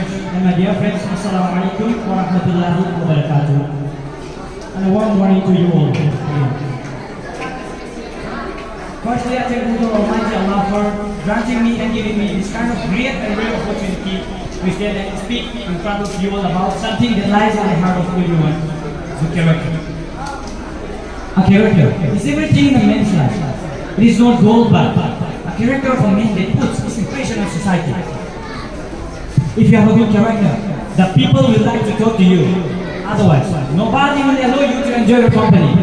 And my dear friends, Assalamu alaikum wa rahmatullahi wa barakatuh. And a warm morning to you all. Firstly, I thank to Almighty Allah for granting me and giving me this kind of great and rare opportunity to stand and speak in front of you all about something that lies in the heart of everyone, the character. A character is everything in a man's life. It is not gold, but a character of a man that puts its impression on society. If you have a good character, the people will like to talk to you. Otherwise, nobody will allow you to enjoy your company.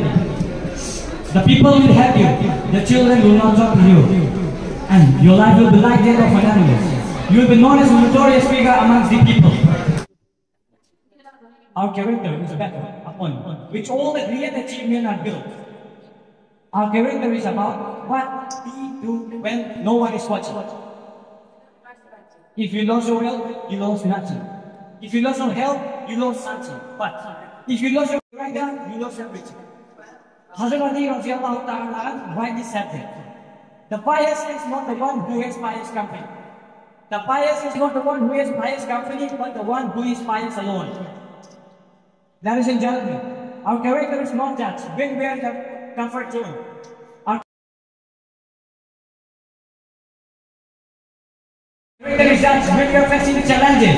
The people will help you. The children will not talk to you. And your life will be like that of an animal. You will be known as a notorious figure amongst the people. Our character is better upon which all the great achievements are built. Our character is about what we do when no one is watching. If you lose your health, you lose nothing. If you lose your health, you lose something. But if you lose your character, you lose everything. Hazrat Ali radiallahu ta'ala rightly said that. The pious is not the one who has pious company. The pious is not the one who has pious company, but the one who is pious alone. Ladies and gentlemen, our character is not that when we are in that when we are facing the challenges.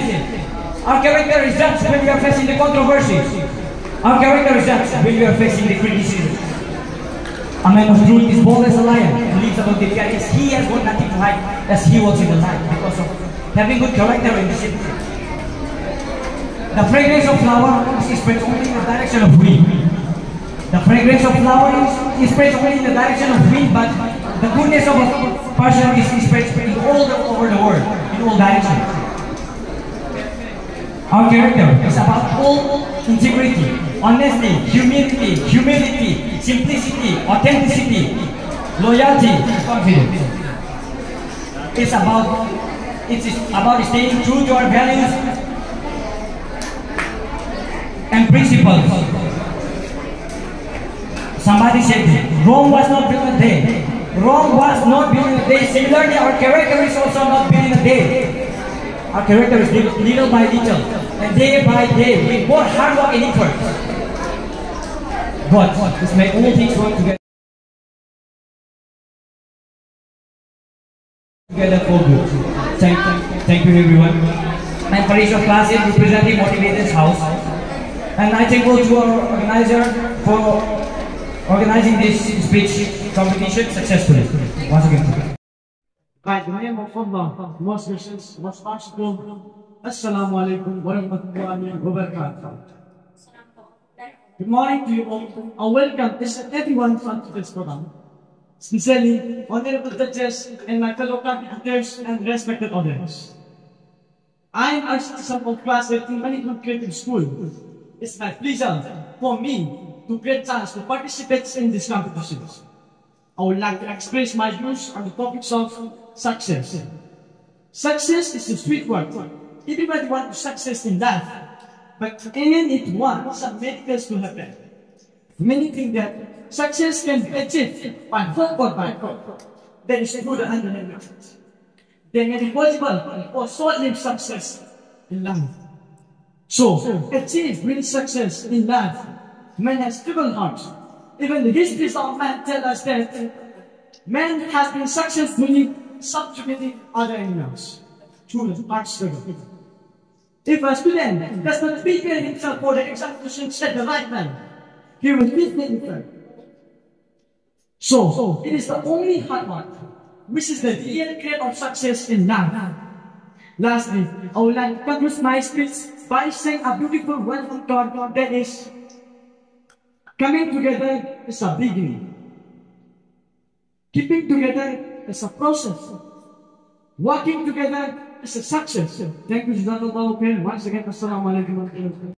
Our character that when we are facing the controversies. Our character that when we are facing the criticism. A man of truth is bold as a lion and lives above the fear as he has got nothing to hide as he walks in the light because of having good character and discipline. The fragrance of flower is spread only in the direction of wind. The fragrance of flower is, is spread only in the direction of wind, but the goodness of a person is spread all over the world, in all directions. Our character is about all integrity, honesty, humility, humility, simplicity, authenticity, loyalty, confidence. It's about it's about staying true to our values and principles. Somebody said Rome was not built day. Rome was not built in a day. Similarly, our character is also not built in a day. Our character is little by little and day by day with more hard work and effort. But this make all things work together. Together for good. Thank, thank you everyone. I'm Parisha Classic representing Motivated's House. And I thankful to our organizer for organizing this speech competition successfully. Once again. By the name of Allah, most gracious, most merciful, Assalamu alaikum wa rahmatullahi wa barakatuh. Good morning to you all, and welcome each and everyone to this program. Sincerely, honorable judges and my fellow competitors and respected audience. I am Arshad Sample Class 18 Management Creative School. It's my pleasure for me to get chance to participate in these competitions. I would like to express my views on the topics of success. Success is a sweet word. Everybody wants success in life, but in it one some miracles to happen. Many think that success can be achieved by hope or by hope. That is good understanding. Then it is possible for short-lived success in life. So, achieve real success in life. Man has triple hearts. Even the histories of man tell us that uh, man has been successfully subjugating other animals through the hard struggle. If a student does not prepare himself for the examination at the right time, he will miss the exam. So, it is the only hard work which is the real grade of success in life. Lastly, I would like to conclude my speech by saying a beautiful welcome thought that is coming together is a beginning. Keeping together is a process. Working together is a success. Thank you, Jazakallah khair. Once again, Assalamu alaikum.